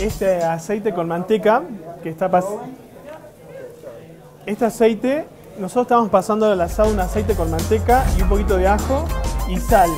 Este aceite con manteca que está pasando. Este aceite, nosotros estamos pasando al asado un aceite con manteca y un poquito de ajo y sal.